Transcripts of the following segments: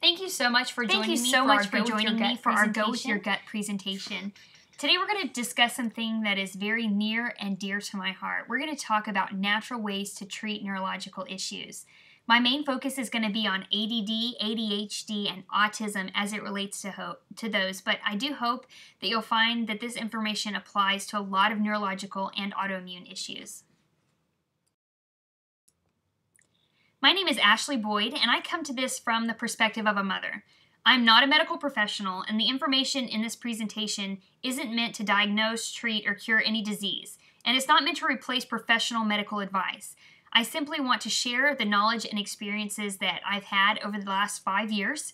Thank you so much for Thank joining you me so for much our for Go With joining Your me Gut for our Go With presentation. Your Gut presentation. Today we're going to discuss something that is very near and dear to my heart. We're going to talk about natural ways to treat neurological issues. My main focus is going to be on ADD, ADHD, and autism as it relates to ho- to those, but I do hope that you'll find that this information applies to a lot of neurological and autoimmune issues. My name is Ashley Boyd, and I come to this from the perspective of a mother. I'm not a medical professional, and the information in this presentation isn't meant to diagnose, treat, or cure any disease, and it's not meant to replace professional medical advice. I simply want to share the knowledge and experiences that I've had over the last five years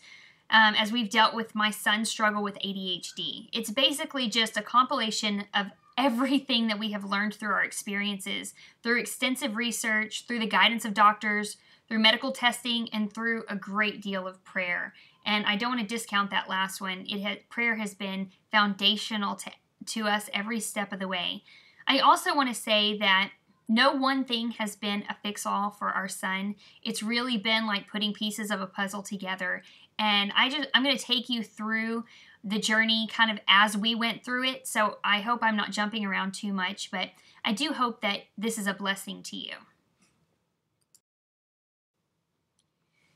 um, as we've dealt with my son's struggle with ADHD. It's basically just a compilation of everything that we have learned through our experiences, through extensive research, through the guidance of doctors, through medical testing, and through a great deal of prayer. And I don't want to discount that last one. It had, prayer has been foundational to, to us every step of the way. I also want to say that no one thing has been a fix all for our son. It's really been like putting pieces of a puzzle together. And I just I'm going to take you through the journey kind of as we went through it. So I hope I'm not jumping around too much, but I do hope that this is a blessing to you.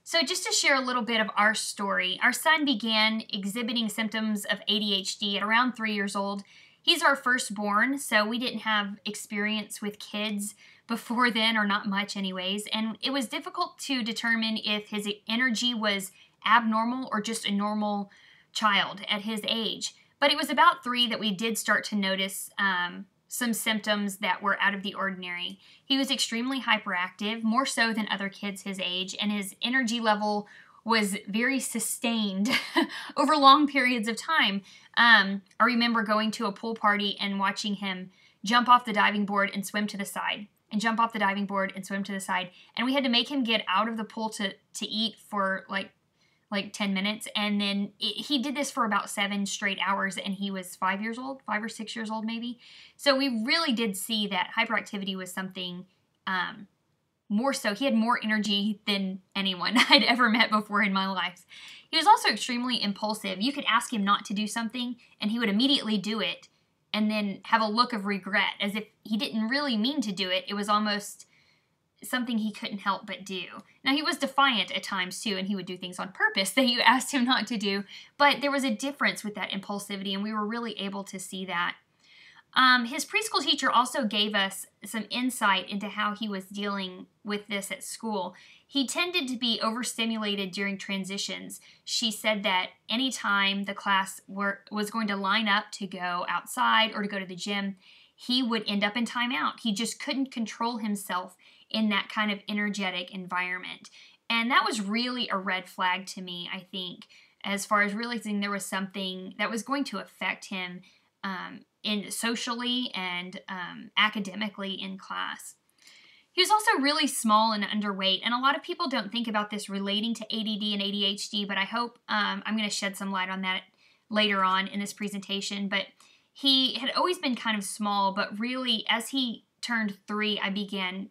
So, just to share a little bit of our story, our son began exhibiting symptoms of ADHD at around three years old. He's our firstborn, so we didn't have experience with kids before then, or not much, anyways. And it was difficult to determine if his energy was abnormal or just a normal child at his age. But it was about three that we did start to notice um, some symptoms that were out of the ordinary. He was extremely hyperactive, more so than other kids his age, and his energy level was very sustained over long periods of time. Um, I remember going to a pool party and watching him jump off the diving board and swim to the side and jump off the diving board and swim to the side and we had to make him get out of the pool to to eat for like like 10 minutes and then it, he did this for about seven straight hours and he was five years old five or six years old maybe. So we really did see that hyperactivity was something um, more so he had more energy than anyone i'd ever met before in my life. He was also extremely impulsive. You could ask him not to do something and he would immediately do it and then have a look of regret as if he didn't really mean to do it. It was almost something he couldn't help but do. Now, he was defiant at times too, and he would do things on purpose that you asked him not to do, but there was a difference with that impulsivity, and we were really able to see that. Um, his preschool teacher also gave us some insight into how he was dealing with this at school. He tended to be overstimulated during transitions. She said that anytime the class were, was going to line up to go outside or to go to the gym, he would end up in timeout. He just couldn't control himself in that kind of energetic environment. And that was really a red flag to me, I think, as far as realizing there was something that was going to affect him um, in socially and um, academically in class. He was also really small and underweight, and a lot of people don't think about this relating to ADD and ADHD, but I hope um, I'm going to shed some light on that later on in this presentation. But he had always been kind of small, but really, as he turned three, I began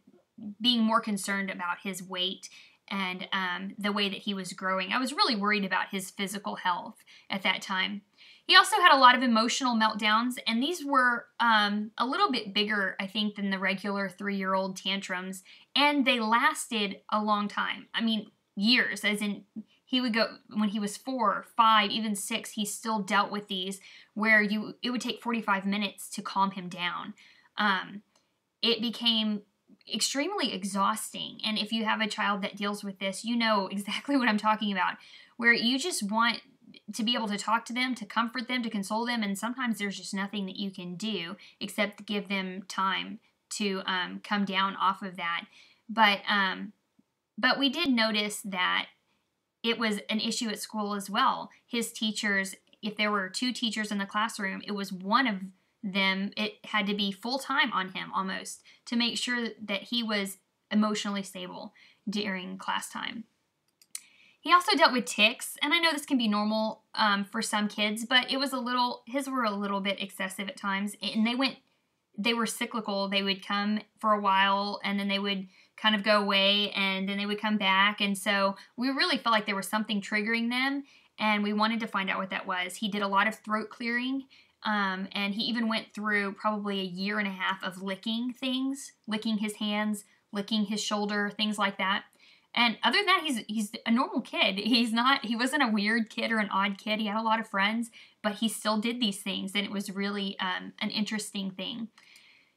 being more concerned about his weight and um, the way that he was growing. I was really worried about his physical health at that time. He also had a lot of emotional meltdowns, and these were um, a little bit bigger, I think, than the regular three year old tantrums, and they lasted a long time. I mean, years, as in he would go when he was four, five, even six, he still dealt with these where you it would take 45 minutes to calm him down. Um, it became extremely exhausting. And if you have a child that deals with this, you know exactly what I'm talking about, where you just want to be able to talk to them, to comfort them, to console them, and sometimes there's just nothing that you can do except give them time to um, come down off of that. But um, but we did notice that it was an issue at school as well. His teachers, if there were two teachers in the classroom, it was one of them. It had to be full time on him almost to make sure that he was emotionally stable during class time. He also dealt with tics, and I know this can be normal um, for some kids, but it was a little, his were a little bit excessive at times, and they went, they were cyclical. They would come for a while, and then they would kind of go away and then they would come back. And so we really felt like there was something triggering them and we wanted to find out what that was. He did a lot of throat clearing. Um, and he even went through probably a year and a half of licking things, licking his hands, licking his shoulder, things like that. And other than that, he's he's a normal kid. He's not he wasn't a weird kid or an odd kid. He had a lot of friends, but he still did these things, and it was really um, an interesting thing.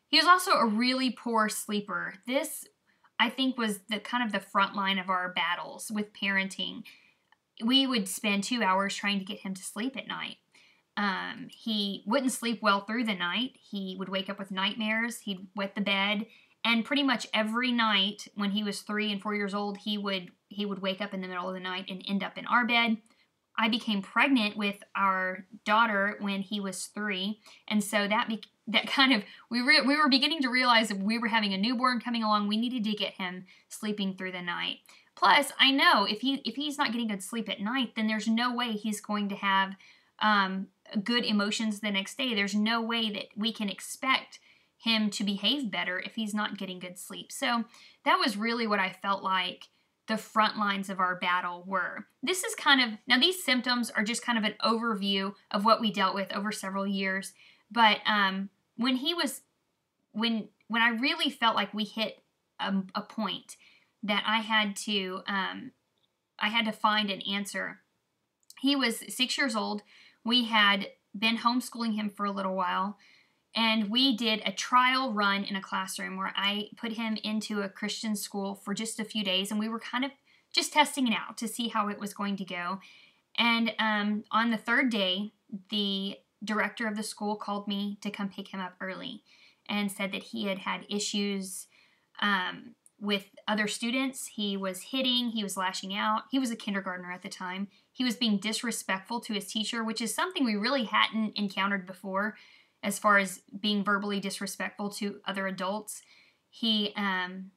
He was also a really poor sleeper. This, I think, was the kind of the front line of our battles with parenting. We would spend two hours trying to get him to sleep at night. Um, he wouldn't sleep well through the night. He would wake up with nightmares. He'd wet the bed, and pretty much every night when he was three and four years old, he would he would wake up in the middle of the night and end up in our bed. I became pregnant with our daughter when he was three, and so that be- that kind of we re- we were beginning to realize that we were having a newborn coming along. We needed to get him sleeping through the night. Plus, I know if he if he's not getting good sleep at night, then there's no way he's going to have um, good emotions the next day. There's no way that we can expect him to behave better if he's not getting good sleep. So that was really what I felt like the front lines of our battle were. This is kind of, now these symptoms are just kind of an overview of what we dealt with over several years. But um, when he was, when, when I really felt like we hit a, a point that I had to, um, I had to find an answer. He was six years old. We had been homeschooling him for a little while and we did a trial run in a classroom where I put him into a Christian school for just a few days, and we were kind of just testing it out to see how it was going to go. And um, on the third day, the director of the school called me to come pick him up early and said that he had had issues um, with other students. He was hitting, he was lashing out. He was a kindergartner at the time. He was being disrespectful to his teacher, which is something we really hadn't encountered before as far as being verbally disrespectful to other adults. He um,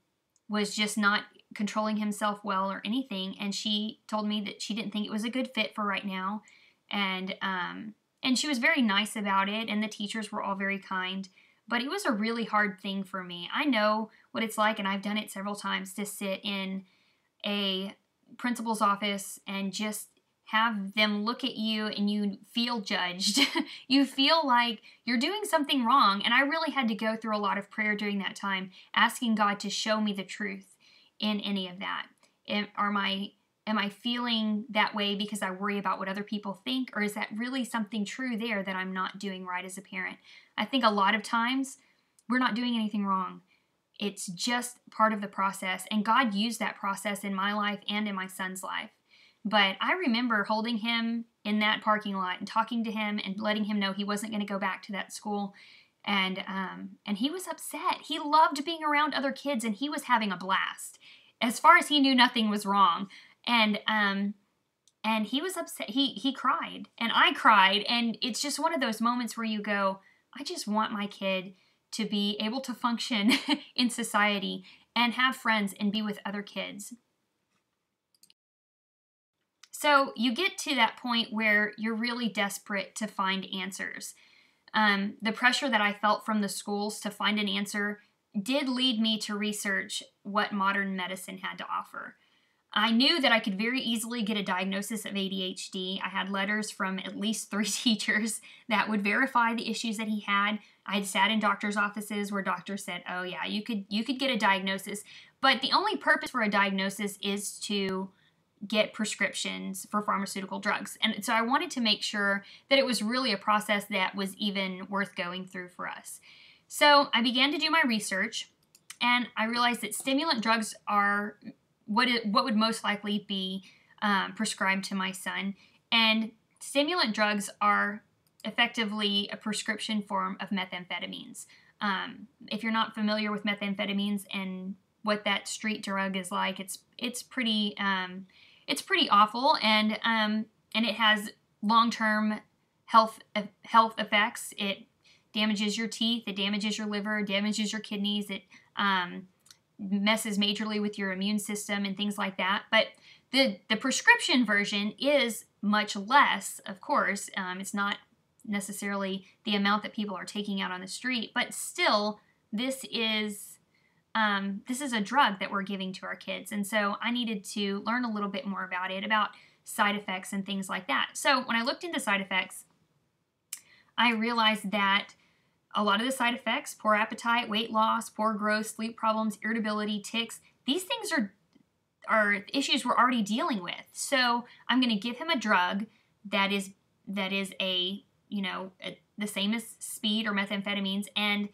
was just not controlling himself well or anything, and she told me that she didn't think it was a good fit for right now, and um, and she was very nice about it, and the teachers were all very kind. But it was a really hard thing for me. I know what it's like, and I've done it several times to sit in a principal's office and just have them look at you and you feel judged. you feel like you're doing something wrong. And I really had to go through a lot of prayer during that time, asking God to show me the truth in any of that. Am, are my am I feeling that way because I worry about what other people think or is that really something true there that I'm not doing right as a parent? I think a lot of times we're not doing anything wrong. It's just part of the process and God used that process in my life and in my son's life. But I remember holding him in that parking lot and talking to him and letting him know he wasn't going to go back to that school. And um, and he was upset. He loved being around other kids and he was having a blast. As far as he knew, nothing was wrong. And um, and he was upset. He he cried and I cried. And it's just one of those moments where you go, I just want my kid to be able to function in society and have friends and be with other kids. So you get to that point where you're really desperate to find answers. Um, the pressure that I felt from the schools to find an answer did lead me to research what modern medicine had to offer. I knew that I could very easily get a diagnosis of ADHD. I had letters from at least three teachers that would verify the issues that he had. I had sat in doctors' offices where doctors said, "Oh yeah, you could you could get a diagnosis." But the only purpose for a diagnosis is to get prescriptions for pharmaceutical drugs. And so I wanted to make sure that it was really a process that was even worth going through for us. So I began to do my research and I realized that stimulant drugs are what it, what would most likely be um, prescribed to my son. And stimulant drugs are effectively a prescription form of methamphetamines. Um, if you're not familiar with methamphetamines and what that street drug is like, it's it's pretty um, it's pretty awful, and um, and it has long term health health effects. It damages your teeth, it damages your liver, damages your kidneys, it um, messes majorly with your immune system and things like that. But the the prescription version is much less, of course. Um, it's not necessarily the amount that people are taking out on the street, but still, this is um, this is a drug that we're giving to our kids. And so I needed to learn a little bit more about it, about side effects and things like that. So when I looked into side effects, I realized that a lot of the side effects poor appetite, weight loss, poor growth, sleep problems, irritability, tics these things are are issues we're already dealing with. So I'm going to give him a drug that is that is a you know the same as speed or methamphetamines, and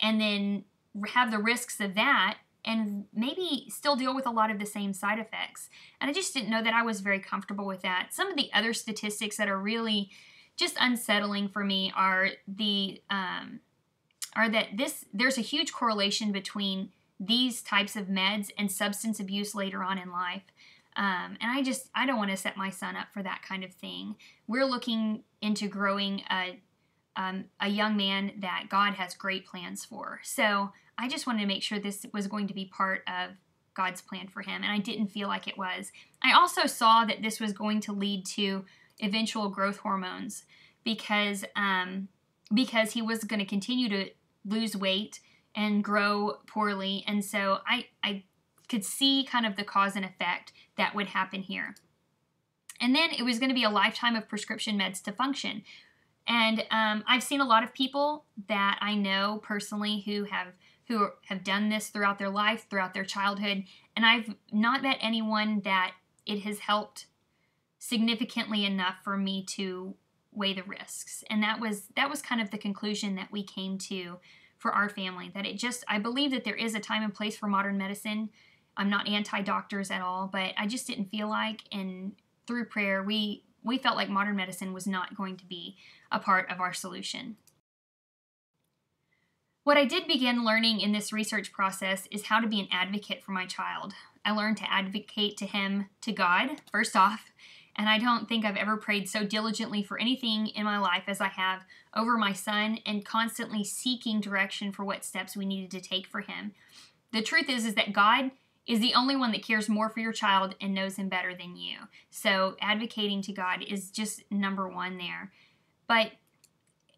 and then have the risks of that and maybe still deal with a lot of the same side effects. And I just didn't know that I was very comfortable with that. Some of the other statistics that are really just unsettling for me are the um, are that this there's a huge correlation between these types of meds and substance abuse later on in life. Um, and I just I don't want to set my son up for that kind of thing. We're looking into growing a um, a young man that God has great plans for. So I just wanted to make sure this was going to be part of God's plan for him, and I didn't feel like it was. I also saw that this was going to lead to eventual growth hormones because um, because he was going to continue to lose weight and grow poorly, and so I I could see kind of the cause and effect that would happen here. And then it was going to be a lifetime of prescription meds to function. And um, I've seen a lot of people that I know personally who have who have done this throughout their life, throughout their childhood, and I've not met anyone that it has helped significantly enough for me to weigh the risks. And that was that was kind of the conclusion that we came to for our family that it just I believe that there is a time and place for modern medicine. I'm not anti-doctors at all, but I just didn't feel like and through prayer we we felt like modern medicine was not going to be a part of our solution. What I did begin learning in this research process is how to be an advocate for my child. I learned to advocate to him, to God, first off, and I don't think I've ever prayed so diligently for anything in my life as I have over my son and constantly seeking direction for what steps we needed to take for him. The truth is is that God is the only one that cares more for your child and knows him better than you. So advocating to God is just number 1 there. But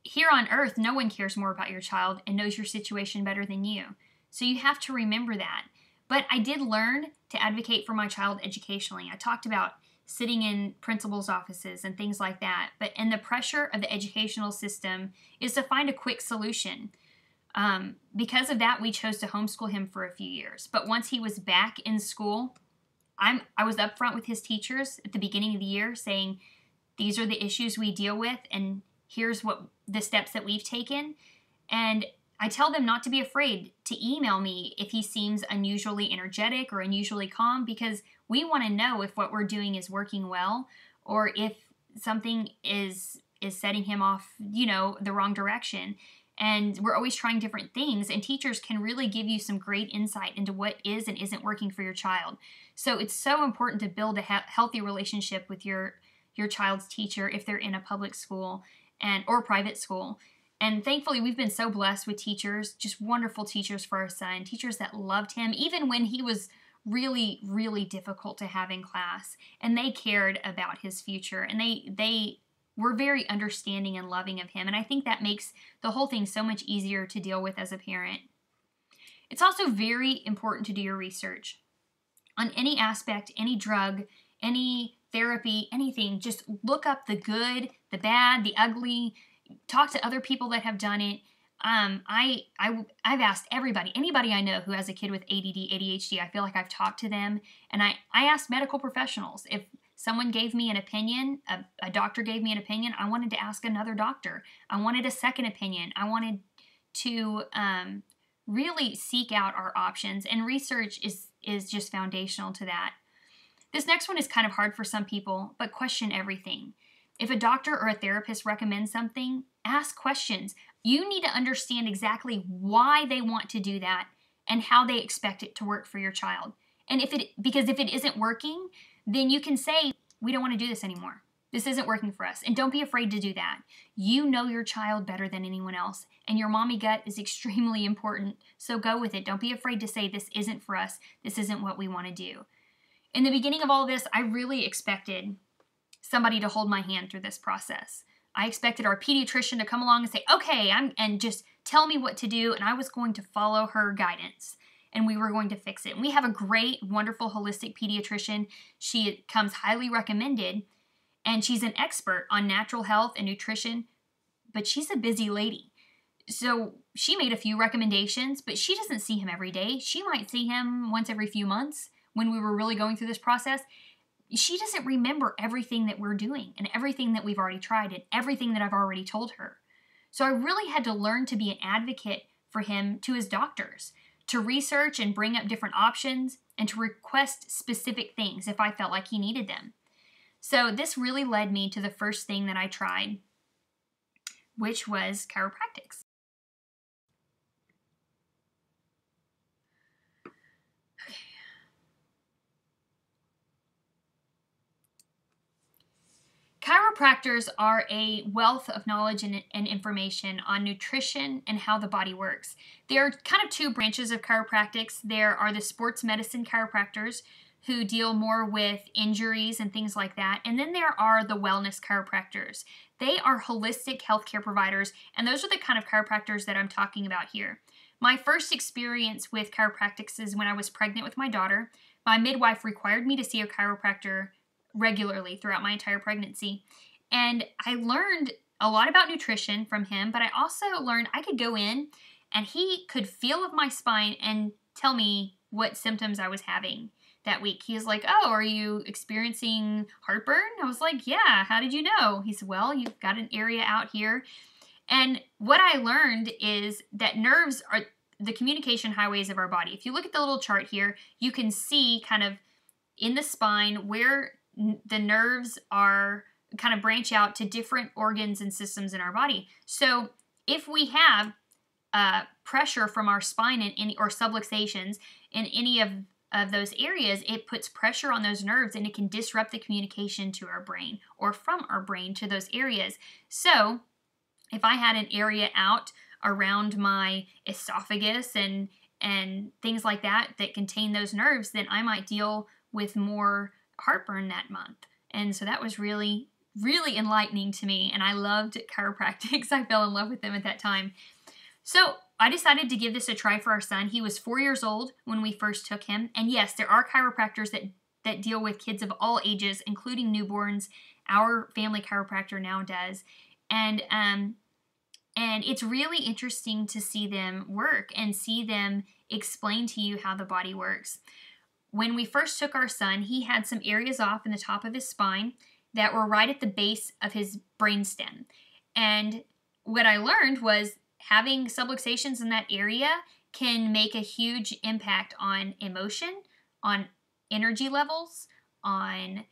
here on earth, no one cares more about your child and knows your situation better than you. So you have to remember that. But I did learn to advocate for my child educationally. I talked about sitting in principals' offices and things like that. But and the pressure of the educational system is to find a quick solution. Um, because of that, we chose to homeschool him for a few years. But once he was back in school, I'm I was upfront with his teachers at the beginning of the year, saying these are the issues we deal with, and here's what the steps that we've taken. And I tell them not to be afraid to email me if he seems unusually energetic or unusually calm because we want to know if what we're doing is working well or if something is is setting him off, you know, the wrong direction. And we're always trying different things and teachers can really give you some great insight into what is and isn't working for your child. So it's so important to build a he- healthy relationship with your your child's teacher if they're in a public school and or private school and thankfully, we've been so blessed with teachers, just wonderful teachers for our son, teachers that loved him, even when he was really, really difficult to have in class. And they cared about his future and they, they, were very understanding and loving of him. And I think that makes the whole thing so much easier to deal with as a parent. It's also very important to do your research on any aspect, any drug, any therapy, anything. Just look up the good, the bad, the ugly, talk to other people that have done it. Um, I, I, I've asked everybody, anybody I know who has a kid with ADD, ADHD, I feel like I've talked to them. And I, I asked medical professionals if someone gave me an opinion, a, a doctor gave me an opinion, I wanted to ask another doctor. I wanted a second opinion. I wanted to um, really seek out our options, and research is is just foundational to that. This next one is kind of hard for some people, but question everything. If a doctor or a therapist recommends something, ask questions. You need to understand exactly why they want to do that and how they expect it to work for your child. And if it, because if it isn't working, then you can say, we don't want to do this anymore. This isn't working for us. And don't be afraid to do that. You know your child better than anyone else, and your mommy gut is extremely important. So go with it. Don't be afraid to say, this isn't for us. This isn't what we want to do. In the beginning of all this, I really expected somebody to hold my hand through this process. I expected our pediatrician to come along and say, okay, I'm, and just tell me what to do, and I was going to follow her guidance. And we were going to fix it. And we have a great, wonderful holistic pediatrician. She comes highly recommended, and she's an expert on natural health and nutrition, but she's a busy lady. So she made a few recommendations, but she doesn't see him every day. She might see him once every few months when we were really going through this process. She doesn't remember everything that we're doing and everything that we've already tried and everything that I've already told her. So I really had to learn to be an advocate for him to his doctors, to research and bring up different options, and to request specific things if I felt like he needed them. So this really led me to the first thing that I tried, which was chiropractics. Chiropractors are a wealth of knowledge and, and, information on nutrition and how the body works. There are kind of two branches of chiropractics. There are the sports medicine chiropractors who deal more with injuries and things like that. And then there are the wellness chiropractors. They are holistic healthcare providers, and those are the kind of chiropractors that I'm talking about here. My first experience with chiropractics is when I was pregnant with my daughter. My midwife required me to see a chiropractor regularly throughout my entire pregnancy. And I learned a lot about nutrition from him, but I also learned I could go in and he could feel of my spine and tell me what symptoms I was having that week. He was like, Oh, are you experiencing heartburn? I was like, Yeah, how did you know? He said, Well, you've got an area out here. And what I learned is that nerves are the communication highways of our body. If you look at the little chart here, you can see kind of in the spine where the nerves are kind of branch out to different organs and systems in our body. So if we have uh, pressure from our spine in any or subluxations in any of of those areas, it puts pressure on those nerves and it can disrupt the communication to our brain or from our brain to those areas. So, if I had an area out around my esophagus and and things like that that contain those nerves, then I might deal with more heartburn that month. And so that was really, really enlightening to me. And I loved chiropractics. I fell in love with them at that time. So I decided to give this a try for our son. He was four years old when we first took him. And yes, there are chiropractors that, that deal with kids of all ages, including newborns. Our family chiropractor now does. And um, and it's really interesting to see them work and see them explain to you how the body works when we first took our son, he had some areas off in the top of his spine that were right at the base of his brainstem. And what I learned was having subluxations in that area can make a huge impact on emotion, on energy levels, on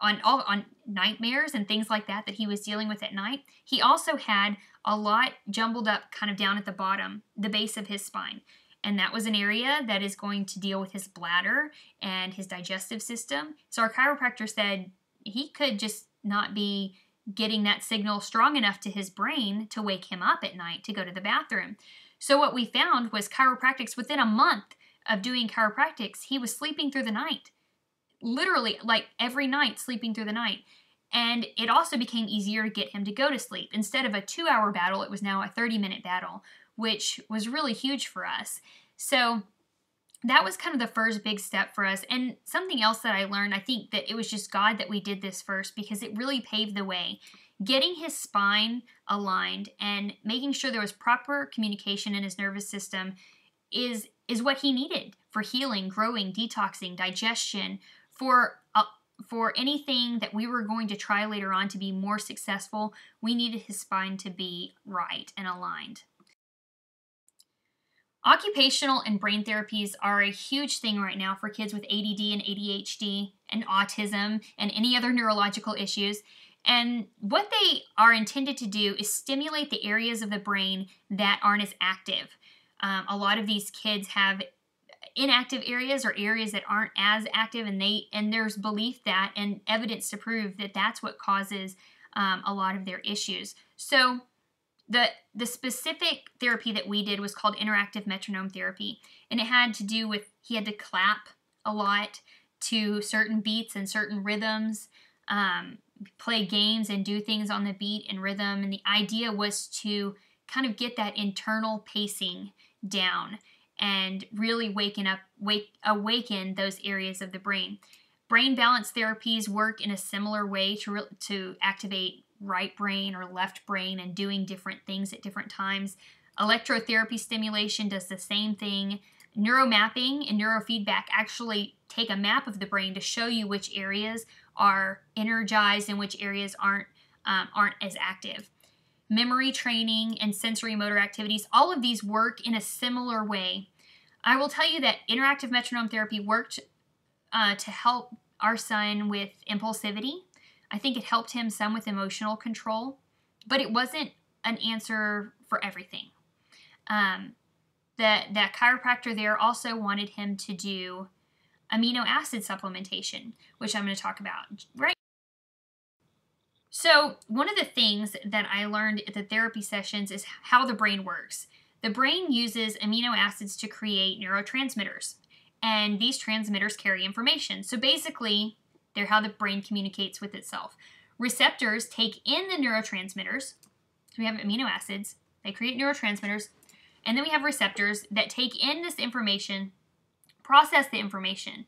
on all on nightmares and things like that that he was dealing with at night. He also had a lot jumbled up kind of down at the bottom, the base of his spine. And that was an area that is going to deal with his bladder and his digestive system. So our chiropractor said he could just not be getting that signal strong enough to his brain to wake him up at night to go to the bathroom. So what we found was chiropractics within a month of doing chiropractics, he was sleeping through the night. Literally, like every night, sleeping through the night. And it also became easier to get him to go to sleep. Instead of a two hour battle, it was now a 30 minute battle, which was really huge for us. So that was kind of the first big step for us. And something else that I learned, I think that it was just God that we did this first because it really paved the way. Getting his spine aligned and making sure there was proper communication in his nervous system is is what he needed for healing, growing, detoxing, digestion, for uh, for anything that we were going to try later on to be more successful, we needed his spine to be right and aligned. Occupational and brain therapies are a huge thing right now for kids with ADD and ADHD and autism and any other neurological issues. And what they are intended to do is stimulate the areas of the brain that aren't as active. Um, a lot of these kids have inactive areas or areas that aren't as active, and they and there's belief that and evidence to prove that that's what causes um, a lot of their issues. So the the specific therapy that we did was called interactive metronome therapy and it had to do with he had to clap a lot to certain beats and certain rhythms um, play games and do things on the beat and rhythm and the idea was to kind of get that internal pacing down and really waken up wake awaken those areas of the brain. Brain balance therapies work in a similar way to to activate right brain or left brain and doing different things at different times. Electrotherapy stimulation does the same thing. Neuromapping and neurofeedback actually take a map of the brain to show you which areas are energized and which areas aren't um, aren't as active. Memory training and sensory motor activities, all of these work in a similar way. I will tell you that interactive metronome therapy worked uh, to help our son with impulsivity. I think it helped him some with emotional control, but it wasn't an answer for everything. Um, that that chiropractor there also wanted him to do amino acid supplementation, which I'm going to talk about right. So, one of the things that I learned at the therapy sessions is how the brain works. The brain uses amino acids to create neurotransmitters, and these transmitters carry information. So, basically, they're how the brain communicates with itself. Receptors take in the neurotransmitters. So, we have amino acids, they create neurotransmitters, and then we have receptors that take in this information, process the information.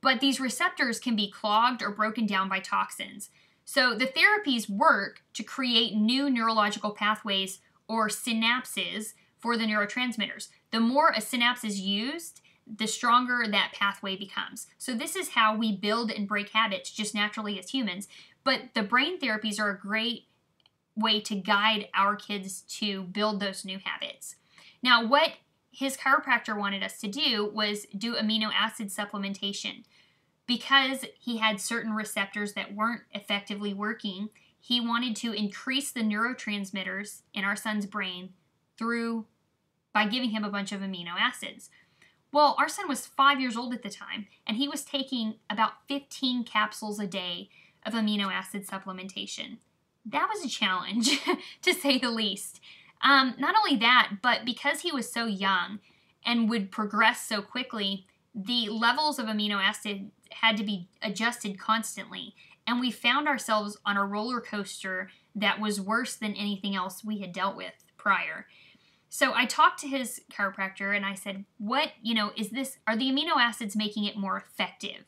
But these receptors can be clogged or broken down by toxins. So the therapies work to create new neurological pathways or synapses for the neurotransmitters. The more a synapse is used, the stronger that pathway becomes. So this is how we build and break habits just naturally as humans. But the brain therapies are a great way to guide our kids to build those new habits. Now, what his chiropractor wanted us to do was do amino acid supplementation. Because he had certain receptors that weren't effectively working, he wanted to increase the neurotransmitters in our son's brain through by giving him a bunch of amino acids. Well, our son was five years old at the time, and he was taking about 15 capsules a day of amino acid supplementation. That was a challenge, to say the least. Um, not only that, but because he was so young and would progress so quickly, the levels of amino acid had to be adjusted constantly. And we found ourselves on a roller coaster that was worse than anything else we had dealt with prior. So I talked to his chiropractor and I said, What, you know, is this, are the amino acids making it more effective?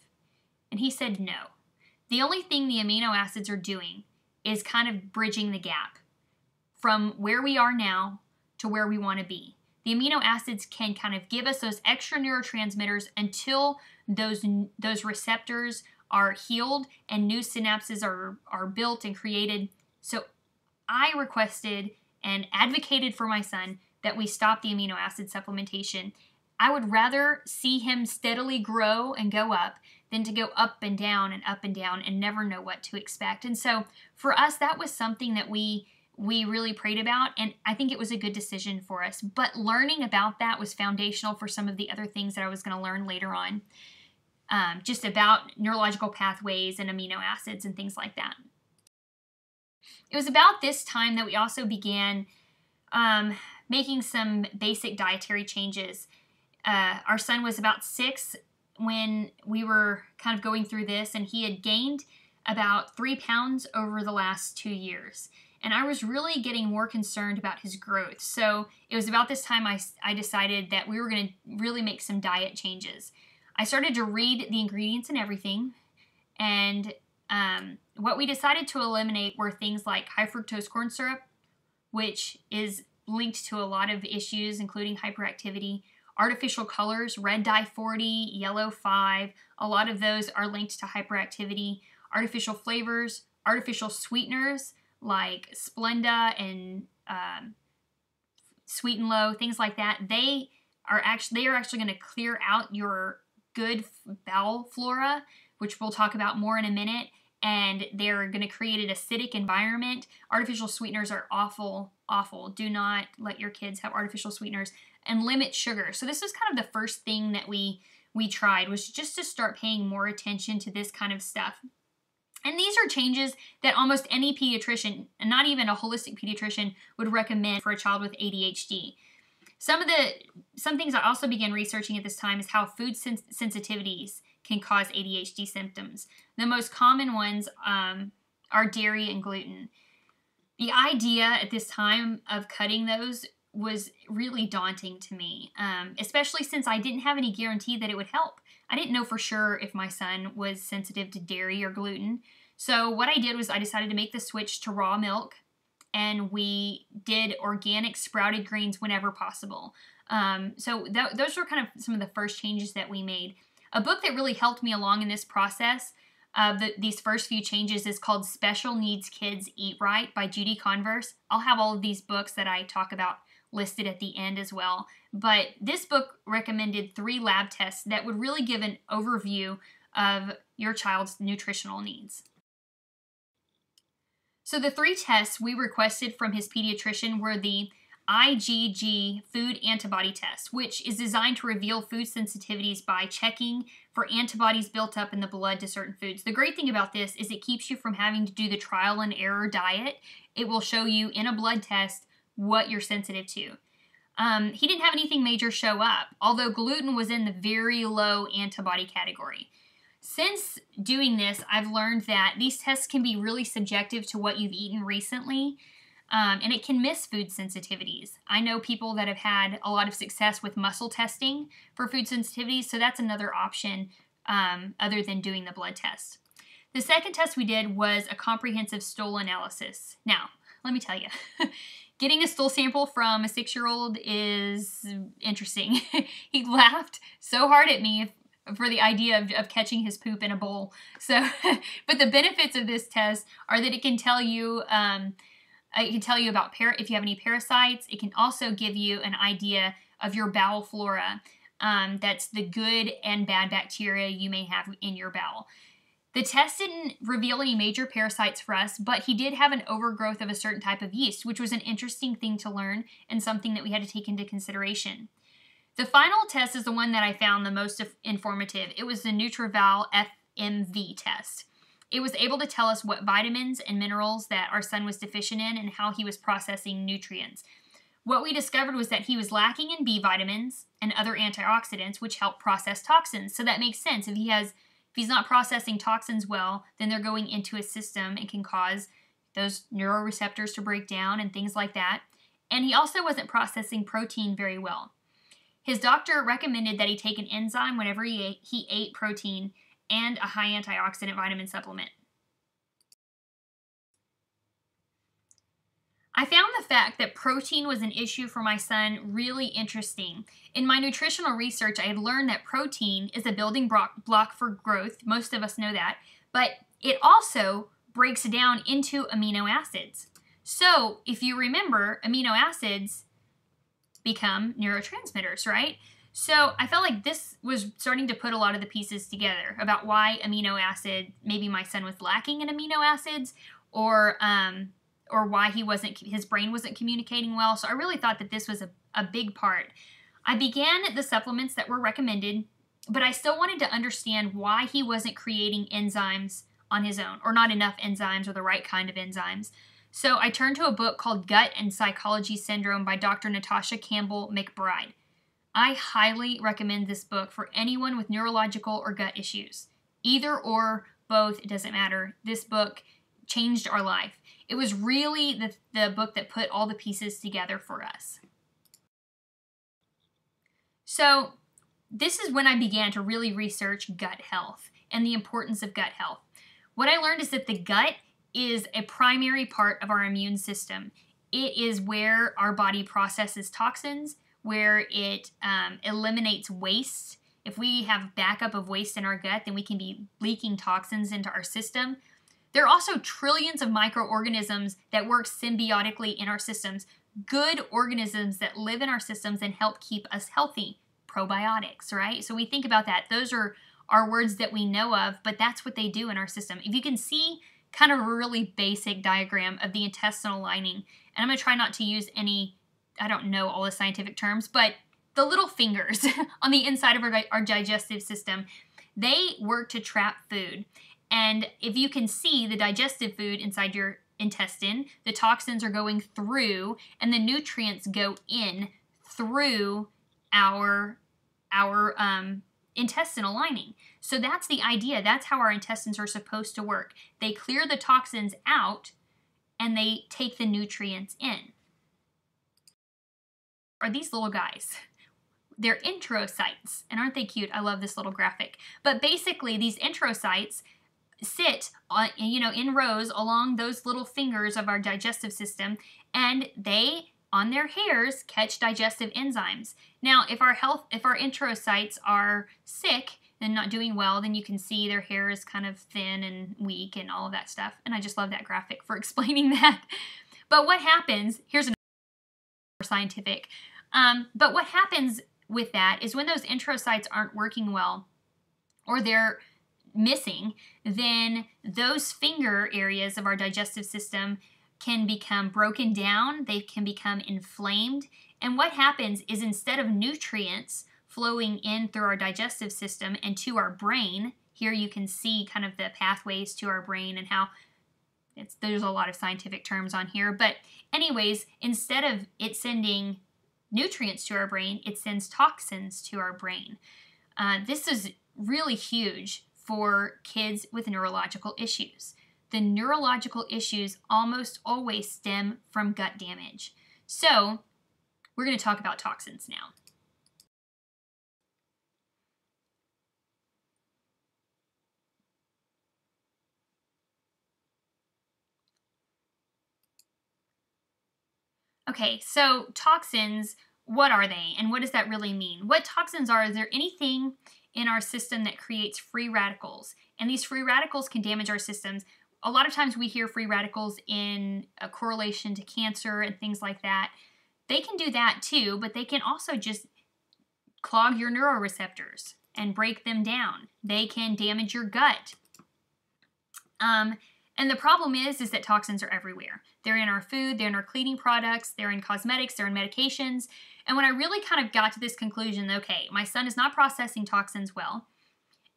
And he said, No. The only thing the amino acids are doing is kind of bridging the gap from where we are now to where we want to be. The amino acids can kind of give us those extra neurotransmitters until those those receptors are healed and new synapses are are built and created. So I requested and advocated for my son that we stop the amino acid supplementation. I would rather see him steadily grow and go up than to go up and down and up and down and never know what to expect. And so for us that was something that we we really prayed about and I think it was a good decision for us. But learning about that was foundational for some of the other things that I was going to learn later on. Um, just about neurological pathways and amino acids and things like that. It was about this time that we also began um, making some basic dietary changes. Uh, our son was about six when we were kind of going through this, and he had gained about three pounds over the last two years. And I was really getting more concerned about his growth. So it was about this time I, I decided that we were going to really make some diet changes. I started to read the ingredients and everything, and um, what we decided to eliminate were things like high fructose corn syrup, which is linked to a lot of issues, including hyperactivity. Artificial colors, red dye 40, yellow 5, a lot of those are linked to hyperactivity. Artificial flavors, artificial sweeteners like Splenda and um, Sweet and Low, things like that. They are actually they are actually going to clear out your good bowel flora, which we'll talk about more in a minute and they're going to create an acidic environment. Artificial sweeteners are awful, awful. Do not let your kids have artificial sweeteners and limit sugar. So this was kind of the first thing that we we tried was just to start paying more attention to this kind of stuff. And these are changes that almost any pediatrician, and not even a holistic pediatrician, would recommend for a child with ADHD. Some of the some things I also began researching at this time is how food sens- sensitivities can cause ADHD symptoms. The most common ones um, are dairy and gluten. The idea at this time of cutting those was really daunting to me, um, especially since I didn't have any guarantee that it would help. I didn't know for sure if my son was sensitive to dairy or gluten. So, what I did was I decided to make the switch to raw milk and we did organic sprouted greens whenever possible. Um, so, th- those were kind of some of the first changes that we made. A book that really helped me along in this process of the, these first few changes is called Special Needs Kids Eat Right by Judy Converse. I'll have all of these books that I talk about listed at the end as well. But this book recommended three lab tests that would really give an overview of your child's nutritional needs. So, the three tests we requested from his pediatrician were the IgG food antibody test, which is designed to reveal food sensitivities by checking for antibodies built up in the blood to certain foods. The great thing about this is it keeps you from having to do the trial and error diet. It will show you in a blood test what you're sensitive to. Um, he didn't have anything major show up, although gluten was in the very low antibody category. Since doing this, I've learned that these tests can be really subjective to what you've eaten recently, um, and it can miss food sensitivities. I know people that have had a lot of success with muscle testing for food sensitivities, so that's another option um, other than doing the blood test. The second test we did was a comprehensive stool analysis. Now, let me tell you, getting a stool sample from a six year old is interesting. he laughed so hard at me for the idea of, of catching his poop in a bowl. So, but the benefits of this test are that it can tell you. Um, it can tell you about par- if you have any parasites. It can also give you an idea of your bowel flora. Um, that's the good and bad bacteria you may have in your bowel. The test didn't reveal any major parasites for us, but he did have an overgrowth of a certain type of yeast, which was an interesting thing to learn and something that we had to take into consideration. The final test is the one that I found the most informative. It was the NutrEval FMV test. It was able to tell us what vitamins and minerals that our son was deficient in and how he was processing nutrients. What we discovered was that he was lacking in B vitamins and other antioxidants, which help process toxins. So that makes sense. If he has if he's not processing toxins well, then they're going into his system and can cause those neuroreceptors to break down and things like that. And he also wasn't processing protein very well. His doctor recommended that he take an enzyme whenever he ate, he ate protein and a high antioxidant vitamin supplement. I found the fact that protein was an issue for my son really interesting. In my nutritional research, I had learned that protein is a building block for growth. Most of us know that. But it also breaks down into amino acids. So, if you remember, amino acids become neurotransmitters, right? So, I felt like this was starting to put a lot of the pieces together about why amino acid, maybe my son was lacking in amino acids, or um, or why he wasn't his brain wasn't communicating well. So I really thought that this was a, a big part. I began the supplements that were recommended, but I still wanted to understand why he wasn't creating enzymes on his own, or not enough enzymes or the right kind of enzymes. So I turned to a book called Gut and Psychology Syndrome by Dr. Natasha Campbell McBride. I highly recommend this book for anyone with neurological or gut issues. Either or, both, it doesn't matter. This book changed our life. It was really the, the book that put all the pieces together for us. So, this is when I began to really research gut health and the importance of gut health. What I learned is that the gut is a primary part of our immune system. It is where our body processes toxins, where it um, eliminates waste. If we have backup of waste in our gut, then we can be leaking toxins into our system. There are also trillions of microorganisms that work symbiotically in our systems, good organisms that live in our systems and help keep us healthy. Probiotics, right? So we think about that. Those are our words that we know of, but that's what they do in our system. If you can see kind of a really basic diagram of the intestinal lining, and I'm going to try not to use any, I don't know all the scientific terms, but the little fingers on the inside of our, our digestive system, they work to trap food. And if you can see the digestive food inside your intestine, the toxins are going through and the nutrients go in through our our um, intestinal lining. So that's the idea. That's how our intestines are supposed to work. They clear the toxins out and they take the nutrients in. Are these little guys. They're enterocytes. And aren't they cute? I love this little graphic. But basically, these enterocytes sit on, you know in rows along those little fingers of our digestive system and they on their hairs catch digestive enzymes now if our health if our enterocytes are sick and not doing well then you can see their hair is kind of thin and weak and all of that stuff and i just love that graphic for explaining that but what happens here's another scientific um, but what happens with that is when those enterocytes aren't working well or they're missing, then those finger areas of our digestive system can become broken down, they can become inflamed. And what happens is instead of nutrients flowing in through our digestive system and to our brain, here you can see kind of the pathways to our brain and how it's there's a lot of scientific terms on here, but anyways, instead of it sending nutrients to our brain, it sends toxins to our brain. Uh, this is really huge for kids with neurological issues. The neurological issues almost always stem from gut damage. So, we're going to talk about toxins now. Okay, so toxins, what are they and what does that really mean? What toxins are? Is there anything in our system that creates free radicals. And these free radicals can damage our systems. A lot of times we hear free radicals in a correlation to cancer and things like that. They can do that too, but they can also just clog your neuroreceptors and break them down. They can damage your gut. Um, and the problem is, is that toxins are everywhere. They're in our food, they're in our cleaning products, they're in cosmetics, they're in medications. And when I really kind of got to this conclusion, okay, my son is not processing toxins well,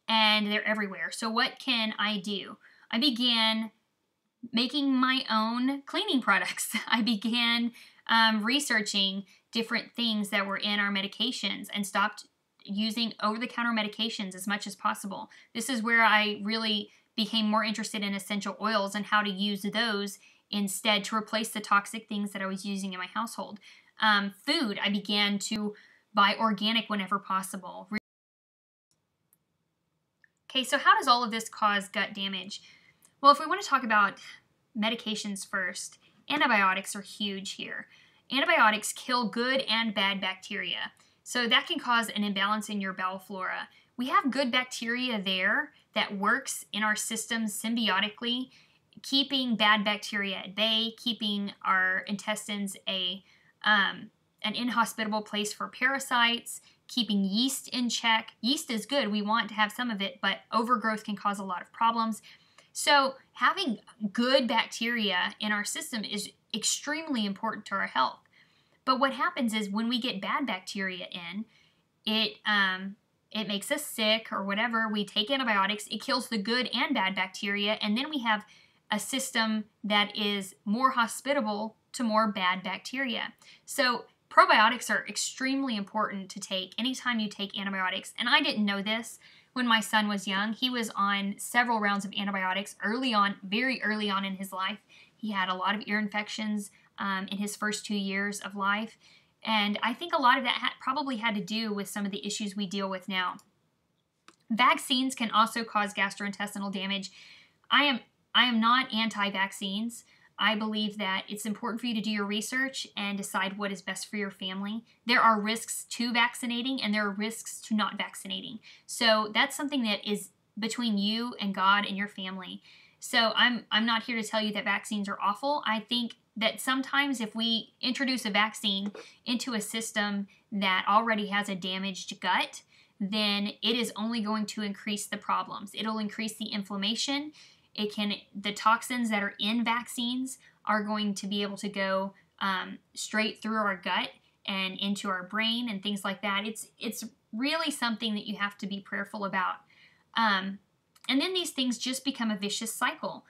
and they're everywhere. So what can I do? I began making my own cleaning products. I began um, researching different things that were in our medications and stopped using over the counter medications as much as possible. This is where I really became more interested in essential oils and how to use those instead to replace the toxic things that I was using in my household. Um, food, I began to buy organic whenever possible. Okay, so how does all of this cause gut damage? Well, if we want to talk about medications first, antibiotics are huge here. Antibiotics kill good and bad bacteria. So that can cause an imbalance in your bowel flora. We have good bacteria there that works in our systems symbiotically, keeping bad bacteria at bay, keeping our intestines a um, an inhospitable place for parasites, keeping yeast in check. Yeast is good, we want to have some of it, but overgrowth can cause a lot of problems. So, having good bacteria in our system is extremely important to our health. But what happens is when we get bad bacteria in, it um, it makes us sick or whatever. We take antibiotics, it kills the good and bad bacteria, and then we have a system that is more hospitable to more bad bacteria. So, probiotics are extremely important to take anytime you take antibiotics. And I didn't know this when my son was young. He was on several rounds of antibiotics early on, very early on in his life. He had a lot of ear infections um, in his first two years of life. And I think a lot of that ha- probably had to do with some of the issues we deal with now. Vaccines can also cause gastrointestinal damage. I am I am not anti-vaccines. I believe that it's important for you to do your research and decide what is best for your family. There are risks to vaccinating and there are risks to not vaccinating. So that's something that is between you and God and your family. So I'm I'm not here to tell you that vaccines are awful. I think that sometimes if we introduce a vaccine into a system that already has a damaged gut, then it is only going to increase the problems. It'll increase the inflammation it can the toxins that are in vaccines are going to be able to go um, straight through our gut and into our brain and things like that. It's it's really something that you have to be prayerful about. Um, and then these things just become a vicious cycle.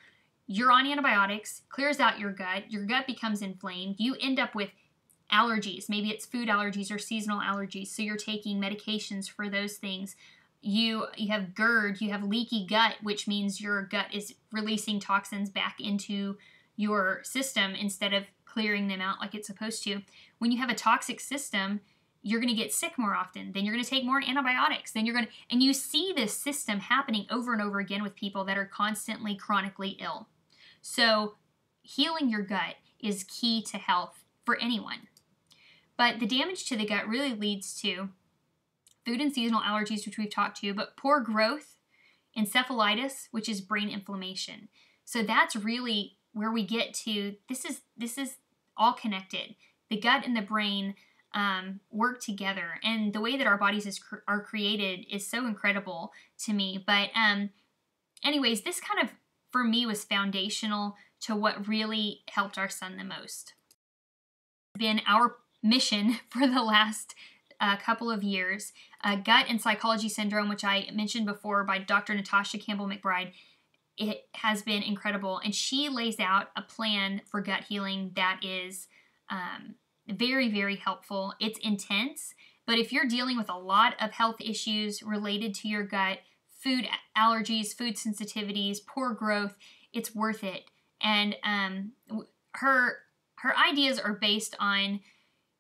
You're on antibiotics, clears out your gut, your gut becomes inflamed. You end up with allergies. Maybe it's food allergies or seasonal allergies. So you're taking medications for those things you you have GERD, you have leaky gut, which means your gut is releasing toxins back into your system instead of clearing them out like it's supposed to. When you have a toxic system, you're going to get sick more often. Then you're going to take more antibiotics. Then you're going to, and you see this system happening over and over again with people that are constantly chronically ill. So, healing your gut is key to health for anyone. But the damage to the gut really leads to food and seasonal allergies, which we've talked to, but poor growth, encephalitis, which is brain inflammation. So that's really where we get to this is this is all connected. The gut and the brain um, work together, and the way that our bodies is, are created is so incredible to me. But um, anyways, this kind of for me was foundational to what really helped our son the most. It's Been our mission for the last uh, couple of years. Uh, gut and psychology syndrome, which I mentioned before by Dr. Natasha Campbell McBride, it has been incredible. And she lays out a plan for gut healing that is um, very, very helpful. It's intense, but if you're dealing with a lot of health issues related to your gut, food allergies, food sensitivities, poor growth, it's worth it. And um, her her ideas are based on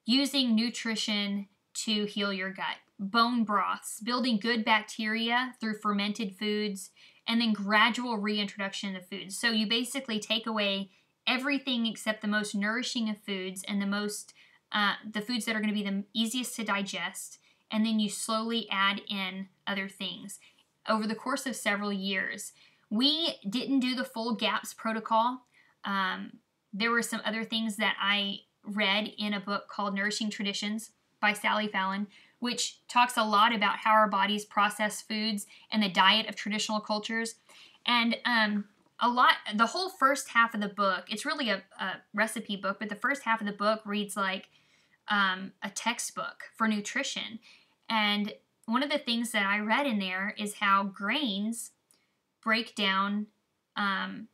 using nutrition to heal your gut, bone broths, building good bacteria through fermented foods, and then gradual reintroduction of foods. So you basically take away everything except the most nourishing of foods and the most uh, the foods that are going to be the easiest to digest, and then you slowly add in other things over the course of several years. We didn't do the full GAPS protocol. Um, there were some other things that I read in a book called Nourishing Traditions by Sally Fallon, which talks a lot about how our bodies process foods and the diet of traditional cultures. And um, a lot, the whole first half of the book, it's really a, a recipe book, but the first half of the book reads like um, a textbook for nutrition. And one of the things that I read in there is how grains break down um,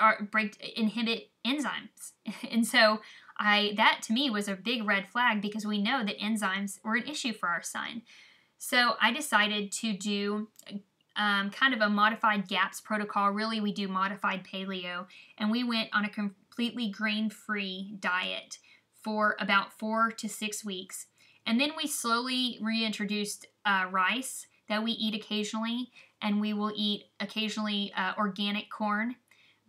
or break inhibit enzymes. and so I that to me was a big red flag because we know that enzymes were an issue for our son. So I decided to do um, kind of a modified GAPS protocol. Really, we do modified paleo, and we went on a completely grain free diet for about four to six weeks. And then we slowly reintroduced uh, rice that we eat occasionally, and we will eat occasionally uh, organic corn.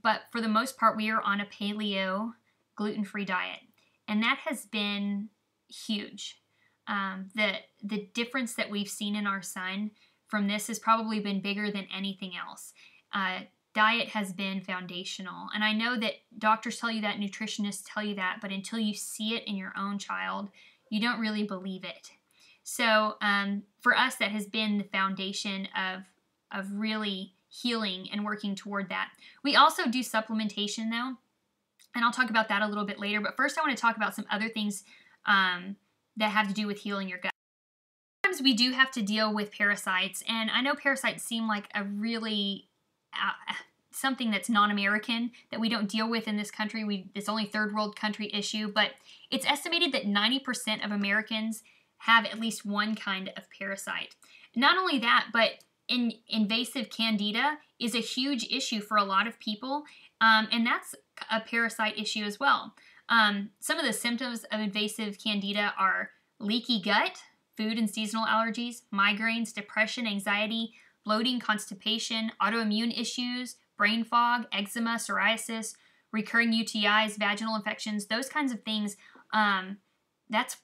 But for the most part, we are on a paleo gluten free diet. And that has been huge. Um, the, the difference that we've seen in our son from this has probably been bigger than anything else. Uh, diet has been foundational. And I know that doctors tell you that, nutritionists tell you that, but until you see it in your own child, you don't really believe it. So um, for us, that has been the foundation of, of really healing and working toward that. We also do supplementation though, and I'll talk about that a little bit later. But first, I want to talk about some other things um, that have to do with healing your gut. Sometimes we do have to deal with parasites, and I know parasites seem like a really uh, something that's non-American that we don't deal with in this country. We it's only third world country issue, but it's estimated that 90% of Americans have at least one kind of parasite. Not only that, but in, invasive candida is a huge issue for a lot of people, um, and that's a parasite issue as well. Um, some of the symptoms of invasive candida are leaky gut, food and seasonal allergies, migraines, depression, anxiety, bloating, constipation, autoimmune issues, brain fog, eczema, psoriasis, recurring UTIs, vaginal infections, those kinds of things. Um, that's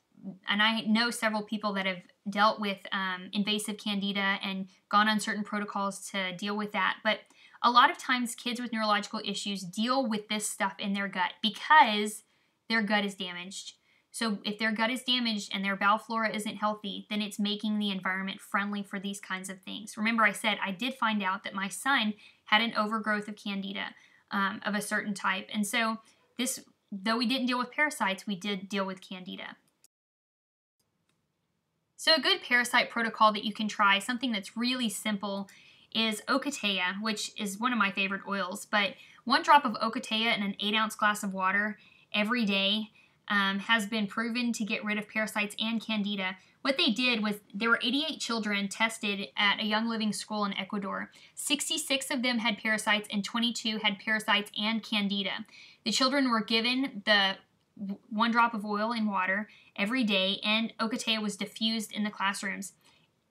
and I know several people that have dealt with um, invasive candida and gone on certain protocols to deal with that. But a lot of times, kids with neurological issues deal with this stuff in their gut because their gut is damaged. So, if their gut is damaged and their bowel flora isn't healthy, then it's making the environment friendly for these kinds of things. Remember, I said I did find out that my son had an overgrowth of candida um, of a certain type. And so, this, though we didn't deal with parasites, we did deal with candida. So, a good parasite protocol that you can try, something that's really simple, is Ocotea, which is one of my favorite oils. But one drop of Ocotea in an eight ounce glass of water every day um, has been proven to get rid of parasites and candida. What they did was there were 88 children tested at a Young Living school in Ecuador. 66 of them had parasites and 22 had parasites and candida. The children were given the one drop of oil in water every day, and Ocotea was diffused in the classrooms.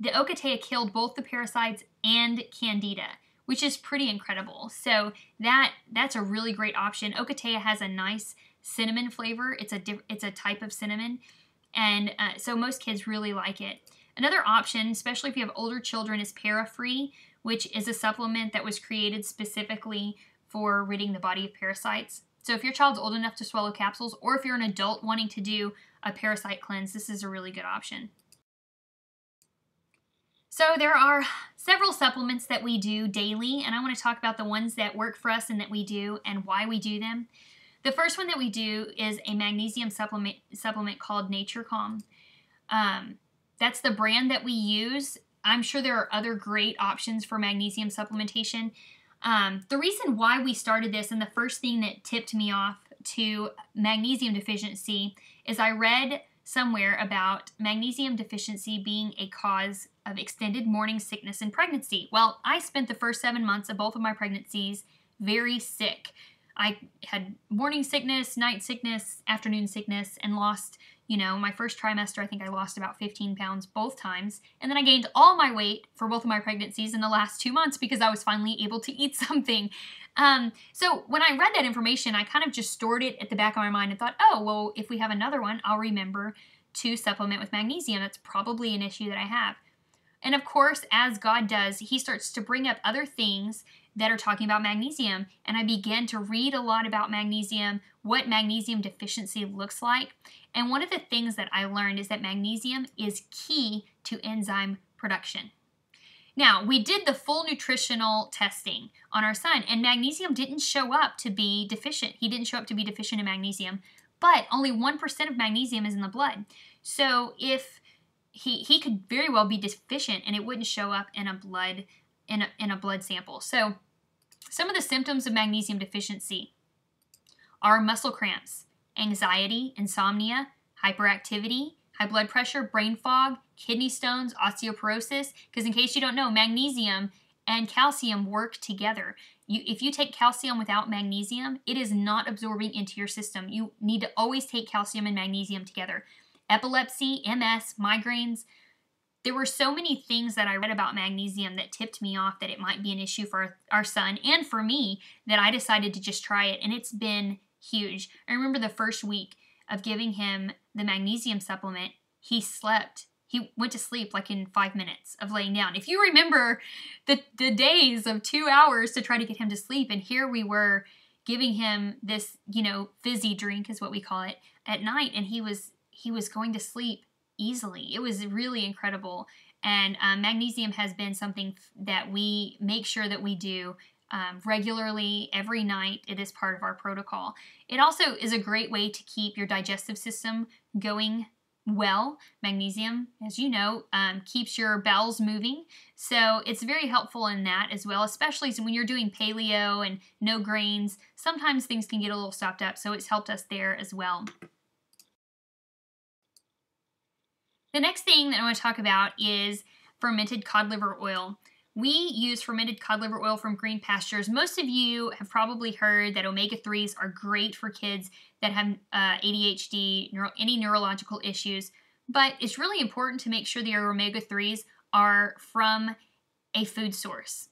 The Ocotea killed both the parasites and candida, which is pretty incredible. So that that's a really great option. Ocotea has a nice cinnamon flavor. It's a diff- it's a type of cinnamon, and uh, so most kids really like it. Another option, especially if you have older children, is Parafree, which is a supplement that was created specifically for ridding the body of parasites. So if your child's old enough to swallow capsules, or if you're an adult wanting to do a parasite cleanse, this is a really good option. So there are several supplements that we do daily, and I want to talk about the ones that work for us and that we do and why we do them. The first one that we do is a magnesium supplement supplement called Natural Calm. Um, that's the brand that we use. I'm sure there are other great options for magnesium supplementation. Um, the reason why we started this and the first thing that tipped me off to magnesium deficiency is I read somewhere about magnesium deficiency being a cause of extended morning sickness in pregnancy. Well, I spent the first seven months of both of my pregnancies very sick. I had morning sickness, night sickness, afternoon sickness, and lost, you know, my first trimester, I think I lost about 15 pounds both times. And then I gained all my weight for both of my pregnancies in the last two months because I was finally able to eat something. Um, so when I read that information, I kind of just stored it at the back of my mind and thought, oh, well, if we have another one, I'll remember to supplement with magnesium. That's probably an issue that I have. And of course, as God does, He starts to bring up other things that are talking about magnesium. And I began to read a lot about magnesium, what magnesium deficiency looks like. And one of the things that I learned is that magnesium is key to enzyme production. Now, we did the full nutritional testing on our son, and magnesium didn't show up to be deficient. He didn't show up to be deficient in magnesium, but only 1% of magnesium is in the blood. So if he, he could very well be deficient and it wouldn't show up in a blood in a, in a blood sample. So some of the symptoms of magnesium deficiency are muscle cramps, anxiety, insomnia, hyperactivity, high blood pressure, brain fog, kidney stones, osteoporosis. Because in case you don't know, magnesium and calcium work together. You, if you take calcium without magnesium, it is not absorbing into your system. You need to always take calcium and magnesium together. Epilepsy, MS, migraines. There were so many things that I read about magnesium that tipped me off that it might be an issue for our son and for me that I decided to just try it. And it's been huge. I remember the first week of giving him the magnesium supplement, he slept. He went to sleep like in five minutes of laying down. If you remember the, the days of two hours to try to get him to sleep, and here we were giving him this, you know, fizzy drink is what we call it at night, and he was he was going to sleep easily. It was really incredible. And um, magnesium has been something that we make sure that we do um, regularly every night. It is part of our protocol. It also is a great way to keep your digestive system going well. Magnesium, as you know, um, keeps your bowels moving. So it's very helpful in that as well, especially when you're doing paleo and no grains. Sometimes things can get a little stopped up. So it's helped us there as well. The next thing that I want to talk about is fermented cod liver oil. We use fermented cod liver oil from Green Pastures. Most of you have probably heard that omega 3s are great for kids that have uh, ADHD, neuro- any neurological issues, but it's really important to make sure that your omega 3s are from a food source.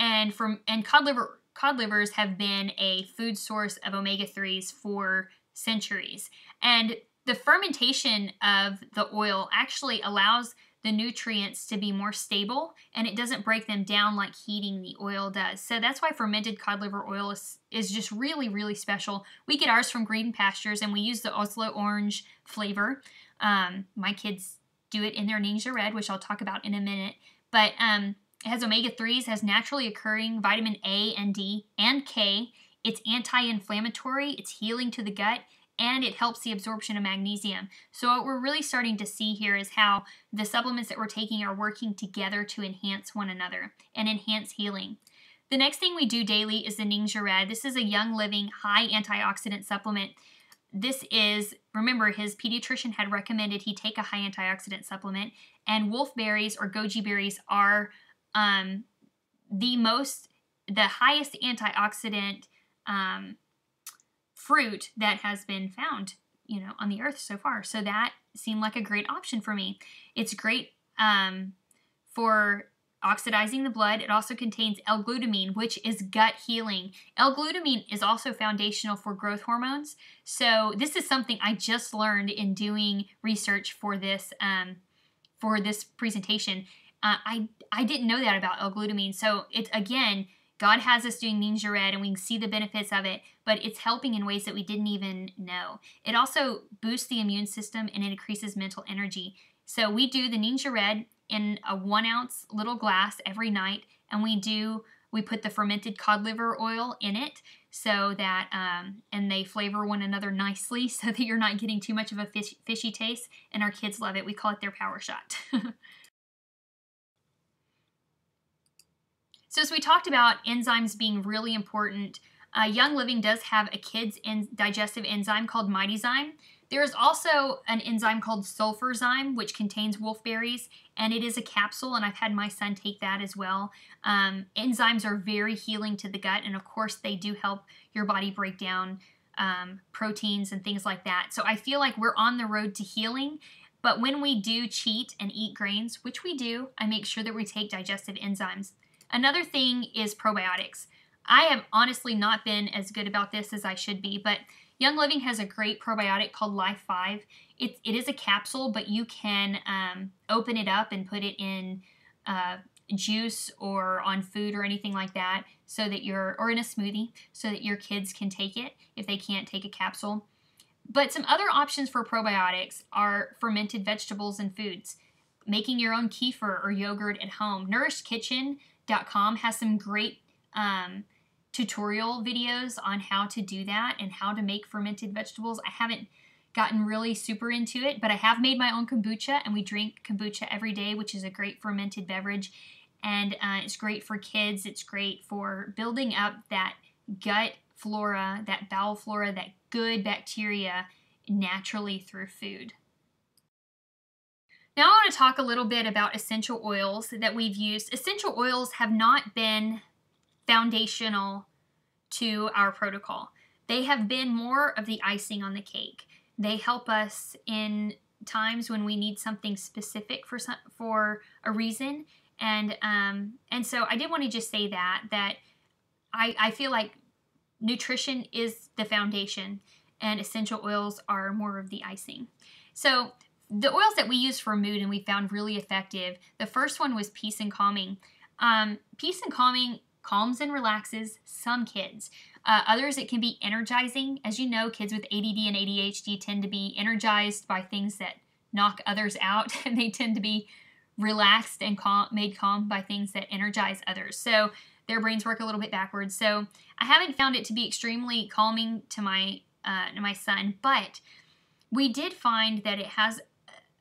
And from and cod liver cod livers have been a food source of omega 3s for centuries. And the fermentation of the oil actually allows the nutrients to be more stable and it doesn't break them down like heating the oil does. So that's why fermented cod liver oil is, is just really, really special. We get ours from Green Pastures and we use the Oslo orange flavor. Um, my kids do it in their Ningxia Red, which I'll talk about in a minute. But um, it has omega 3s, has naturally occurring vitamin A and D and K. It's anti inflammatory, it's healing to the gut and it helps the absorption of magnesium. So, what we're really starting to see here is how the supplements that we're taking are working together to enhance one another and enhance healing. The next thing we do daily is the Ningxia Red. This is a young living, high antioxidant supplement. this is remember his pediatrician had recommended he take a high antioxidant supplement, and wolfberries or goji berries are um, the most the highest antioxidant um, fruit that has been found you know on the earth so far. So that seemed like a great option for me. It's great um, for oxidizing the blood. It also contains l-glutamine which is gut healing. L-glutamine is also foundational for growth hormones. So this is something i just learned in doing research for this um, for this presentation. Uh, I I didn't know that about L-glutamine. So it's again, God has us doing Ningxia Red, and we can see the benefits of it, but it's helping in ways that we didn't even know. It also boosts the immune system and it increases mental energy. So we do the Ningxia Red in a one ounce little glass every night, and we do we put the fermented cod liver oil in it so that um, and they flavor one another nicely so that you're not getting too much of a fish, fishy taste and our kids love it we call it their power shot So, as we talked about enzymes being really important, uh, Young Living does have a kids' en- digestive enzyme called Mightyzyme. There is also an enzyme called Sulfurzyme, which contains wolfberries, and it is a capsule, and I've had my son take that as well. Um, enzymes are very healing to the gut, and of course, they do help your body break down um, proteins and things like that. So I feel like we're on the road to healing. But when we do cheat and eat grains, which we do, I make sure that we take digestive enzymes. Another thing is probiotics. I have honestly not been as good about this as I should be, but Young Living has a great probiotic called Life 5. It, it is a capsule, but you can um, open it up and put it in uh, juice or on food or anything like that so that you're, or in a smoothie, so that your kids can take it if they can't take a capsule. But some other options for probiotics are fermented vegetables and foods, making your own kefir or yogurt at home. Nourished Kitchen com has some great um, tutorial videos on how to do that and how to make fermented vegetables. I haven't gotten really super into it, but I have made my own kombucha and we drink kombucha every day, which is a great fermented beverage. And uh, it's great for kids. It's great for building up that gut flora, that bowel flora, that good bacteria naturally through food. Now, I want to talk a little bit about essential oils that we've used. Essential oils have not been foundational to our protocol, they have been more of the icing on the cake. They help us in times when we need something specific for some, for a reason and um, and so I did want to just say that that I, I feel like nutrition is the foundation and essential oils are more of the icing. So the oils that we use for mood and we found really effective. The first one was peace and calming. Um, peace and calming calms and relaxes some kids. Uh, others, it can be energizing. As you know, kids with ADD and ADHD tend to be energized by things that knock others out, and they tend to be relaxed and calm, made calm by things that energize others. So their brains work a little bit backwards. So I haven't found it to be extremely calming to my uh, to my son, but we did find that it has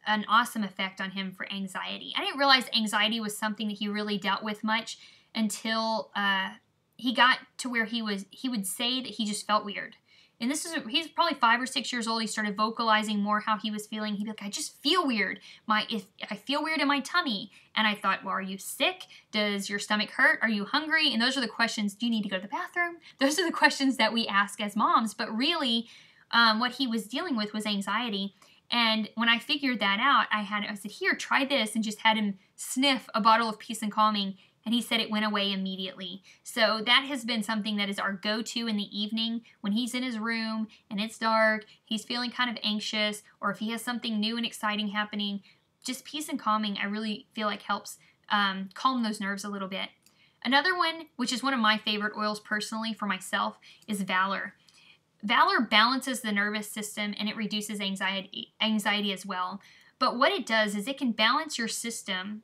an awesome effect on him for anxiety. I didn't realize anxiety was something that he really dealt with much until uh, he got to where he was. He would say that he just felt weird. And this is he's probably five or six years old. He started vocalizing more how he was feeling. He'd be like, "I just feel weird. My if I feel weird in my tummy." And I thought, "Well, are you sick? Does your stomach hurt? Are you hungry?" And those are the questions. Do you need to go to the bathroom? Those are the questions that we ask as moms. But really, um, what he was dealing with was anxiety. And when I figured that out, I had I said, "Here, try this," and just had him sniff a bottle of Peace and Calming, and he said it went away immediately. So that has been something that is our go-to in the evening when he's in his room and it's dark, he's feeling kind of anxious, or if he has something new and exciting happening. Just Peace and Calming, I really feel like helps um, calm those nerves a little bit. Another one, which is one of my favorite oils personally for myself, is Valor. Valor balances the nervous system and it reduces anxiety anxiety as well. But what it does is it can balance your system,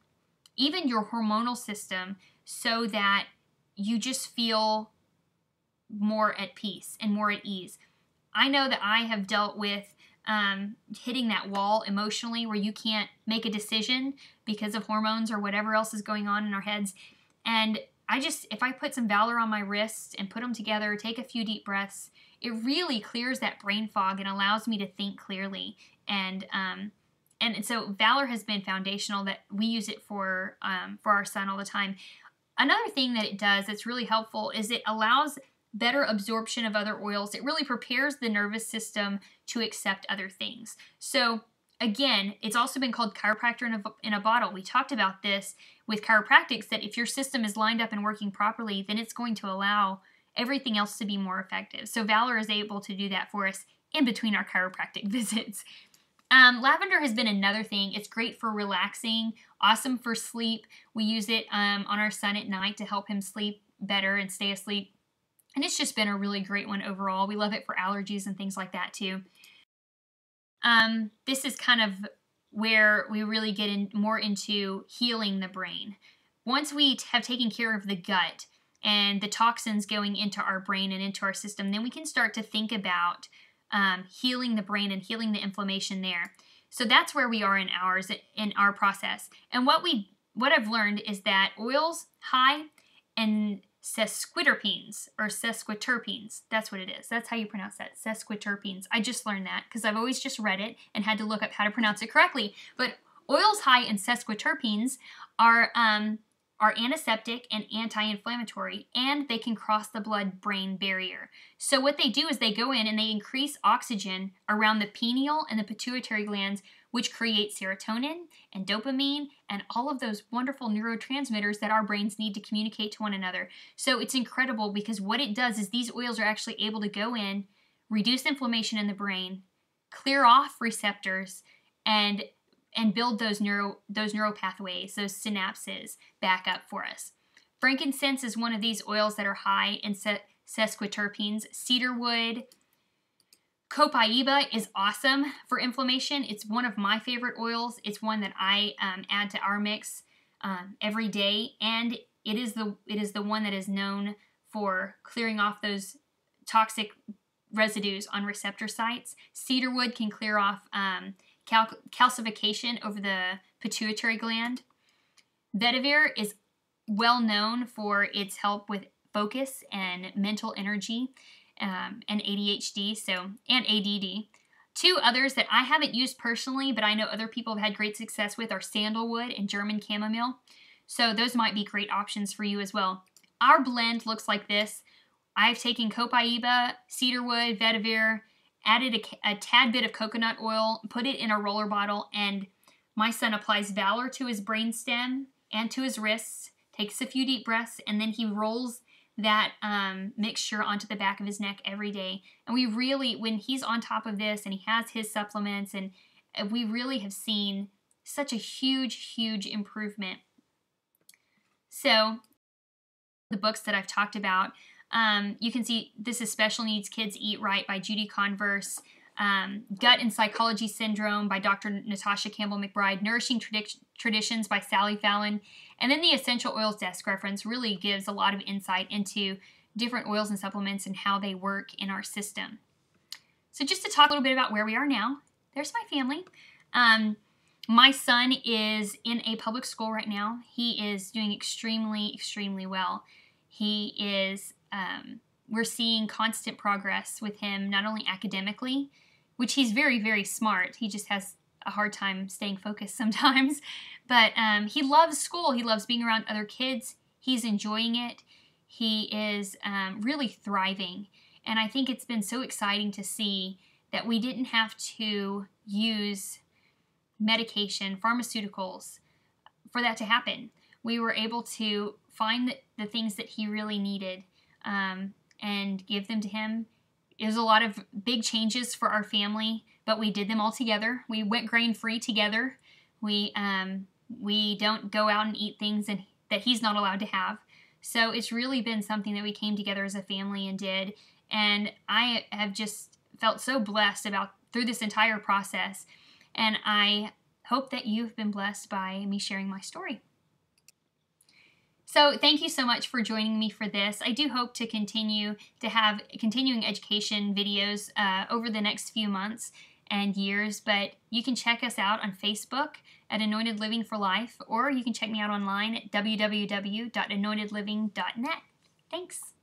even your hormonal system, so that you just feel more at peace and more at ease. I know that I have dealt with um, hitting that wall emotionally where you can't make a decision because of hormones or whatever else is going on in our heads. And I just, if I put some Valor on my wrists and put them together, take a few deep breaths, it really clears that brain fog and allows me to think clearly. And, um, and so Valor has been foundational that we use it for, um, for our son all the time. Another thing that it does that's really helpful is it allows better absorption of other oils. It really prepares the nervous system to accept other things. So, again, it's also been called chiropractor in a, in a bottle. We talked about this with chiropractics that if your system is lined up and working properly, then it's going to allow everything else to be more effective. So, Valor is able to do that for us in between our chiropractic visits. Um, lavender has been another thing. It's great for relaxing, awesome for sleep. We use it um, on our son at night to help him sleep better and stay asleep. And it's just been a really great one overall. We love it for allergies and things like that too. Um, this is kind of where we really get in more into healing the brain. Once we have taken care of the gut and the toxins going into our brain and into our system, then we can start to think about um, healing the brain and healing the inflammation there. So that's where we are in ours in our process. And what we what I've learned is that oils high and sesquiterpenes or sesquiterpenes. That's what it is. That's how you pronounce that. Sesquiterpenes. I just learned that because I've always just read it and had to look up how to pronounce it correctly. But oils high in sesquiterpenes are um, are antiseptic and anti-inflammatory and they can cross the blood-brain barrier. So what they do is they go in and they increase oxygen around the pineal and the pituitary glands which create serotonin and dopamine and all of those wonderful neurotransmitters that our brains need to communicate to one another. So it's incredible because what it does is these oils are actually able to go in, reduce inflammation in the brain, clear off receptors and and build those neuro those neural pathways, those synapses back up for us. Frankincense is one of these oils that are high in sesquiterpenes. Cedarwood, Copaiba is awesome for inflammation. It's one of my favorite oils. It's one that I um, add to our mix um, every day, and it is the it is the one that is known for clearing off those toxic residues on receptor sites. Cedarwood can clear off um, cal- calcification over the pituitary gland. Vetiver is well known for its help with focus and mental energy um, and ADHD, so and ADD. Two others that I haven't used personally, but I know other people have had great success with are sandalwood and German chamomile. So those might be great options for you as well. Our blend looks like this. I've taken copaiba, cedarwood, vetiver, added a, a tad bit of coconut oil, put it in a roller bottle, and my son applies Valor to his brainstem and to his wrists, takes a few deep breaths, and then he rolls that um, mixture onto the back of his neck every day. And we really, when he's on top of this and he has his supplements, and we really have seen such a huge, huge improvement. So, the books that I've talked about, um, you can see this is Special Needs Kids Eat Right by Judy Converse. Um, Gut and Psychology Syndrome by Dr. Natasha Campbell McBride, Nourishing Tradi- Traditions by Sally Fallon, and then the Essential Oils Desk Reference really gives a lot of insight into different oils and supplements and how they work in our system. So, just to talk a little bit about where we are now, there's my family. Um, my son is in a public school right now. He is doing extremely, extremely well. He is, um, we're seeing constant progress with him, not only academically, which he's very, very smart. He just has a hard time staying focused sometimes. But um, he loves school. He loves being around other kids. He's enjoying it. He is um, really thriving. And I think it's been so exciting to see that we didn't have to use medication, pharmaceuticals for that to happen. We were able to find the, the things that he really needed um, and give them to him it was a lot of big changes for our family, but we did them all together. We went grain free together. We um, we don't go out and eat things and, that he's not allowed to have. So it's really been something that we came together as a family and did. And I have just felt so blessed about through this entire process. And I hope that you've been blessed by me sharing my story. So thank you so much for joining me for this. I do hope to continue to have continuing education videos uh, over the next few months and years, but you can check us out on Facebook at Anointed Living for Life, or you can check me out online at www.anointedliving.net. Thanks.